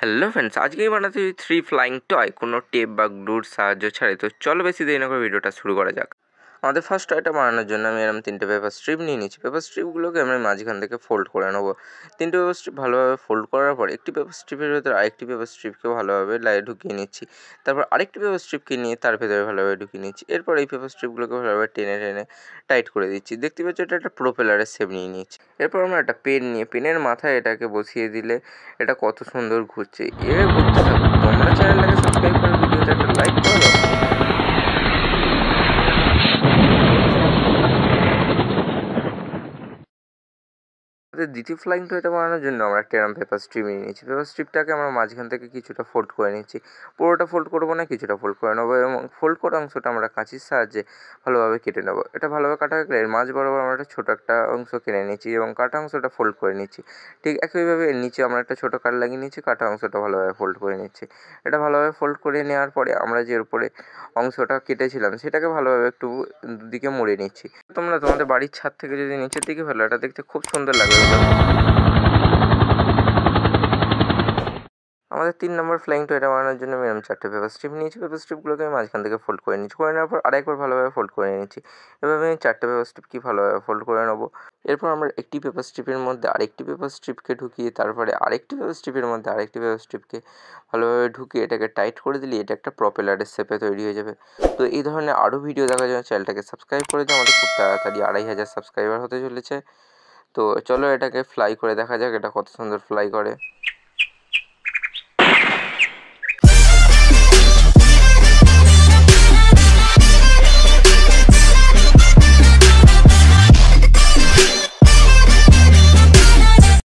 Hello friends আজকেই বানাতে three flying toy কোনো টেপ বা গ্লুর সাহায্য ছাড়াই। তো চলো বেশি দেরি না করে ভিডিওটা শুরু করা যাক। আমাদের ফার্স্ট টয়টা বানানোর জন্য আমি এরকম তিনটে পেপার স্ট্রিপ নিয়ে নিচ্ছি পেপার স্ট্রিপগুলোকে আমি মাঝখান থেকে ফোল্ড করে নেব। তিনটে পেপার স্ট্রিপ ভালোভাবে ফোল্ড করার পর একটি পেপার স্ট্রিপের ভেতরে আরেকটি পেপার স্ট্রিপকে ভালোভাবে লাই ঢুকিয়ে নিচ্ছি। তারপর আরেকটি পেপার স্ট্রিপকে নিয়ে তার ভেতরে ভালোভাবে ঢুকিয়ে নিচ্ছি। এরপর এই পেপার স্ট্রিপগুলোকে ভালোভাবে টেনে টেনে টাইট করে দিচ্ছি। দেখতে পাচ্ছি এটা একটা প্রোপেলারের শেপ নিয়ে নিচ্ছি এরপর আমরা একটা পেন নিয়ে পেনের মাথায় এটাকে বসিয়ে দিলে এটা কত সুন্দর ঘুরছে। এভাবে ঘুরতে থাকবে তোমরা চ্যানেলটাকে সাবস্ক্রাইব করে ভিডিওতে আমাদের দ্বিতীয় ফ্লাইং টয়টা বানানোর জন্য আমরা একটা এরম পেপার স্ট্রিপ নিয়ে নিয়েছি। পেপার স্ট্রিপটাকে আমরা মাঝখান থেকে কিছুটা ফোল্ড করে নিচ্ছি। পুরোটা ফোল্ড করব না, কিছুটা ফোল্ড করে নেব এবং ফোল্ড করা অংশটা আমরা কাঁচির সাহায্যে ভালোভাবে কেটে নেব। এটা ভালোভাবে কাটা হয়ে গেলে মাঝ বরাবর আমরা একটা ছোটো একটা অংশ কেটে নিচ্ছি এবং কাটা অংশটা ফোল্ড করে নিচ্ছি। ঠিক একইভাবে নিচে আমরা একটা ছোটো কাট লাগিয়ে নিচ্ছি কাটা অংশটা ভালোভাবে ফোল্ড করে নিচ্ছি। এটা ভালোভাবে ফোল্ড করে নেওয়ার পরে আমরা যে উপরে অংশটা কেটেছিলাম, সেটাকে ভালোভাবে একটু দিকে মুড়ে নিচ্ছি। তোমরা তোমাদের বাড়ির ছাদ থেকে যদি নিচের দিকে ফেলো, এটা দেখতে খুব সুন্দর লাগবে। আমাদের তিন নম্বর ফ্লাইং টয়টা বানানোর জন্য আমি এরকম চারটে পেপার স্ট্রিপ নিয়েছি। পেপার স্ট্রিপগুলোকে আমি মাঝখান থেকে ফোল্ড করে নিচ্ছি করে নেওয়ার পর আরেকবার ভালোভাবে ফোল্ড করে নিচ্ছি এভাবে আমি চারটে পেপার স্ট্রিপকে ভালোভাবে ফোল্ড করে নেব? এরপর আমরা একটি পেপার স্ট্রিপের মধ্যে আরেকটি পেপার স্ট্রিপকে ঢুকিয়ে তারপরে আরেকটি পেপার স্ট্রিপের মধ্যে আরেকটি পেপার স্ট্রিপকে ভালোভাবে ঢুকিয়ে এটাকে টাইট করে দিলে এটা একটা প্রপেলারের শেপে তৈরি হয়ে যাবে। তো এই ধরনের আরও ভিডিও দেখার জন্য চ্যানেলটাকে সাবস্ক্রাইব করে দিও। আমাদের খুব তাড়াতাড়ি আড়াই হাজার সাবস্ক্রাইবার হতে চলেছে। তো চলো এটাকে ফ্লাই করে দেখা যাক এটা কত সুন্দর ফ্লাই করে।